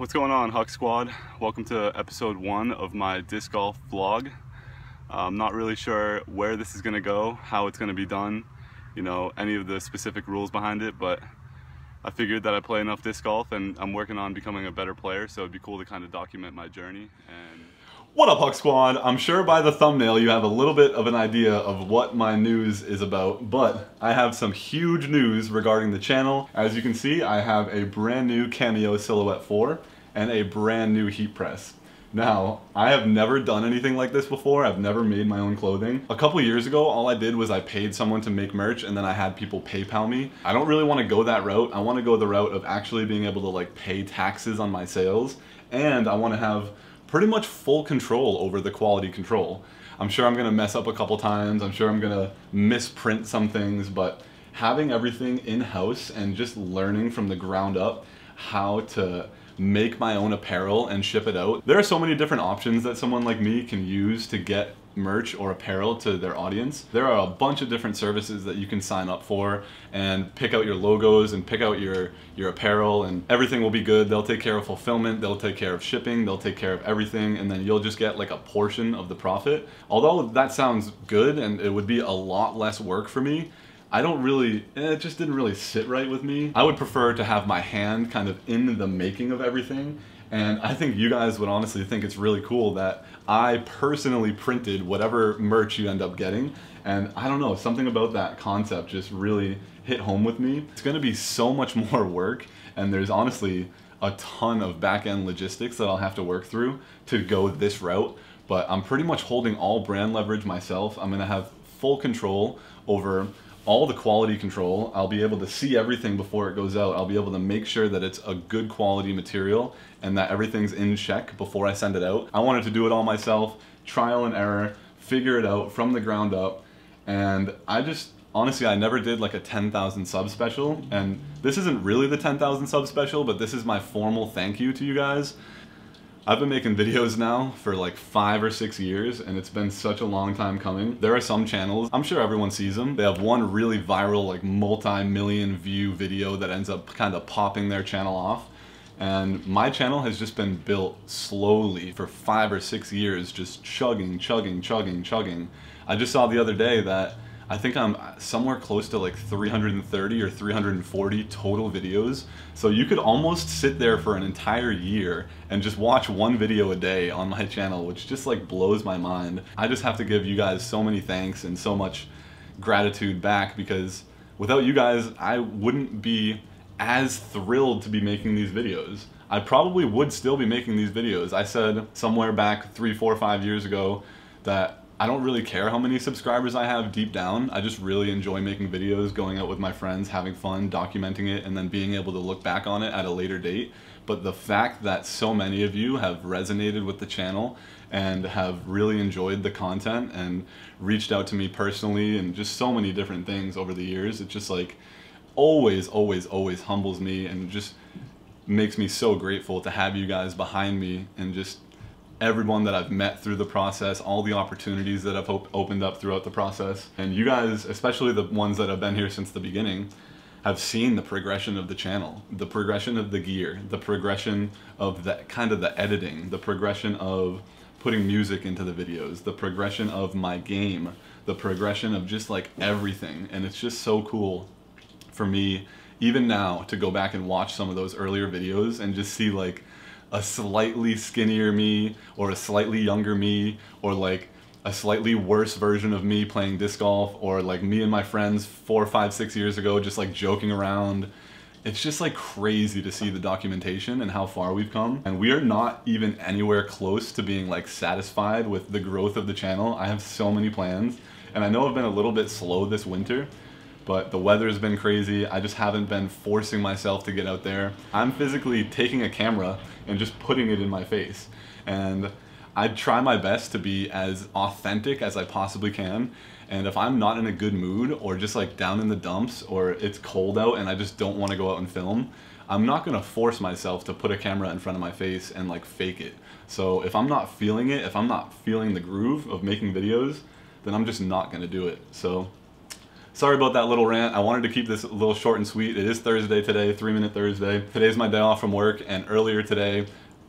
what's going on Huck Squad? Welcome to episode one of my disc golf vlog. Uh, I'm not really sure where this is gonna go, how it's gonna be done, you know, any of the specific rules behind it, but I figured that I play enough disc golf and I'm working on becoming a better player, so it'd be cool to kind of document my journey and what up, Huck Squad? I'm sure by the thumbnail you have a little bit of an idea of what my news is about, but I have some huge news regarding the channel. As you can see, I have a brand new Cameo Silhouette 4 and a brand new heat press. Now, I have never done anything like this before. I've never made my own clothing. A couple years ago, all I did was I paid someone to make merch and then I had people PayPal me. I don't really want to go that route. I want to go the route of actually being able to like pay taxes on my sales and I want to have pretty much full control over the quality control. I'm sure I'm gonna mess up a couple times, I'm sure I'm gonna misprint some things, but having everything in-house and just learning from the ground up how to make my own apparel and ship it out. There are so many different options that someone like me can use to get merch or apparel to their audience. There are a bunch of different services that you can sign up for and pick out your logos and pick out your, your apparel and everything will be good. They'll take care of fulfillment, they'll take care of shipping, they'll take care of everything and then you'll just get like a portion of the profit. Although that sounds good and it would be a lot less work for me, I don't really, eh, it just didn't really sit right with me. I would prefer to have my hand kind of in the making of everything and I think you guys would honestly think it's really cool that I personally printed whatever merch you end up getting. And I don't know, something about that concept just really hit home with me. It's gonna be so much more work, and there's honestly a ton of back end logistics that I'll have to work through to go this route. But I'm pretty much holding all brand leverage myself. I'm gonna have full control over all the quality control. I'll be able to see everything before it goes out. I'll be able to make sure that it's a good quality material and that everything's in check before I send it out. I wanted to do it all myself, trial and error, figure it out from the ground up. And I just, honestly, I never did like a 10,000 sub special. And this isn't really the 10,000 sub special, but this is my formal thank you to you guys. I've been making videos now for like five or six years and it's been such a long time coming. There are some channels, I'm sure everyone sees them, they have one really viral like multi-million view video that ends up kind of popping their channel off. And my channel has just been built slowly for five or six years, just chugging, chugging, chugging, chugging. I just saw the other day that I think I'm somewhere close to like 330 or 340 total videos. So you could almost sit there for an entire year and just watch one video a day on my channel, which just like blows my mind. I just have to give you guys so many thanks and so much gratitude back because without you guys, I wouldn't be as thrilled to be making these videos. I probably would still be making these videos. I said somewhere back three, four, five years ago that I don't really care how many subscribers I have deep down. I just really enjoy making videos, going out with my friends, having fun, documenting it, and then being able to look back on it at a later date. But the fact that so many of you have resonated with the channel and have really enjoyed the content and reached out to me personally and just so many different things over the years, it just like always, always, always humbles me and just makes me so grateful to have you guys behind me and just everyone that I've met through the process, all the opportunities that I've op opened up throughout the process. And you guys, especially the ones that have been here since the beginning, have seen the progression of the channel, the progression of the gear, the progression of the kind of the editing, the progression of putting music into the videos, the progression of my game, the progression of just like everything. And it's just so cool for me, even now, to go back and watch some of those earlier videos and just see like a slightly skinnier me or a slightly younger me or like a slightly worse version of me playing disc golf or like me and my friends four, five, six years ago just like joking around. It's just like crazy to see the documentation and how far we've come. And we are not even anywhere close to being like satisfied with the growth of the channel. I have so many plans and I know I've been a little bit slow this winter, but the weather's been crazy. I just haven't been forcing myself to get out there. I'm physically taking a camera and just putting it in my face. And I try my best to be as authentic as I possibly can. And if I'm not in a good mood or just like down in the dumps or it's cold out and I just don't want to go out and film, I'm not going to force myself to put a camera in front of my face and like fake it. So if I'm not feeling it, if I'm not feeling the groove of making videos, then I'm just not going to do it. So sorry about that little rant. I wanted to keep this a little short and sweet. It is Thursday today, three minute Thursday. Today's my day off from work, and earlier today,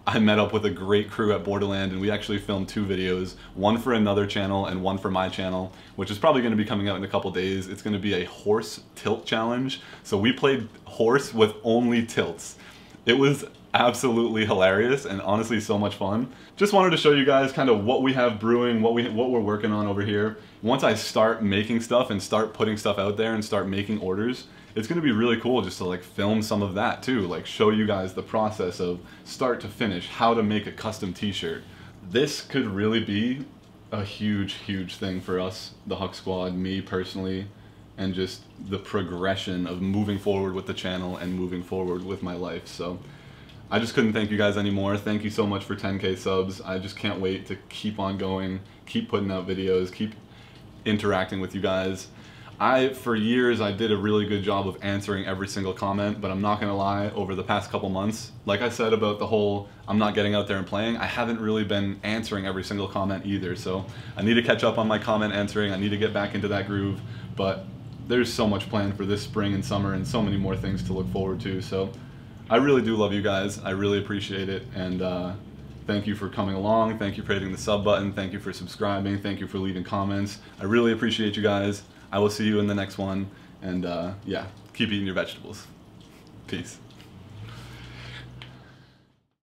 I met up with a great crew at Borderland and we actually filmed two videos, one for another channel and one for my channel, which is probably going to be coming out in a couple days. It's going to be a horse tilt challenge. So we played horse with only tilts. It was absolutely hilarious and honestly so much fun. Just wanted to show you guys kind of what we have brewing, what we what we're working on over here. Once I start making stuff and start putting stuff out there and start making orders, it's going to be really cool just to like film some of that too, like show you guys the process of start to finish, how to make a custom t-shirt. This could really be a huge, huge thing for us, the Huck Squad, me personally, and just the progression of moving forward with the channel and moving forward with my life. So I just couldn't thank you guys anymore. Thank you so much for 10k subs. I just can't wait to keep on going, keep putting out videos, keep interacting with you guys. I, for years, I did a really good job of answering every single comment, but I'm not gonna lie, over the past couple months, like I said about the whole I'm not getting out there and playing, I haven't really been answering every single comment either, so I need to catch up on my comment answering, I need to get back into that groove, but there's so much planned for this spring and summer and so many more things to look forward to, so I really do love you guys, I really appreciate it, and uh, thank you for coming along, thank you for hitting the sub button, thank you for subscribing, thank you for leaving comments, I really appreciate you guys. I will see you in the next one. And uh, yeah, keep eating your vegetables. Peace.